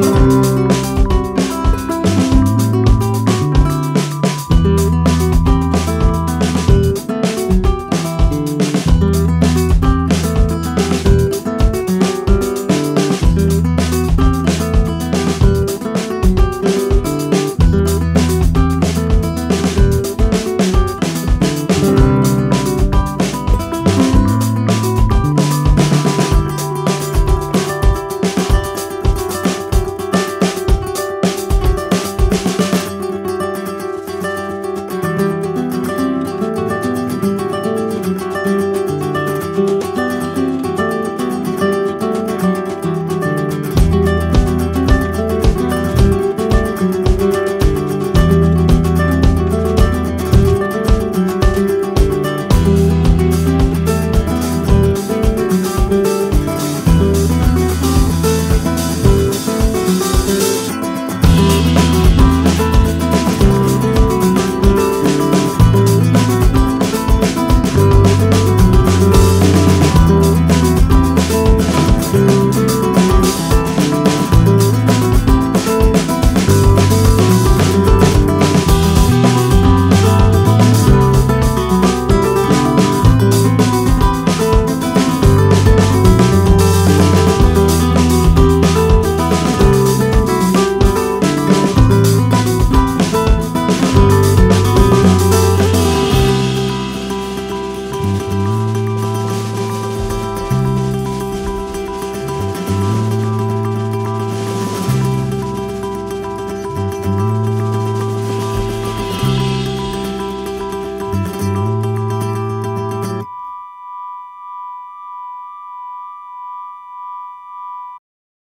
Música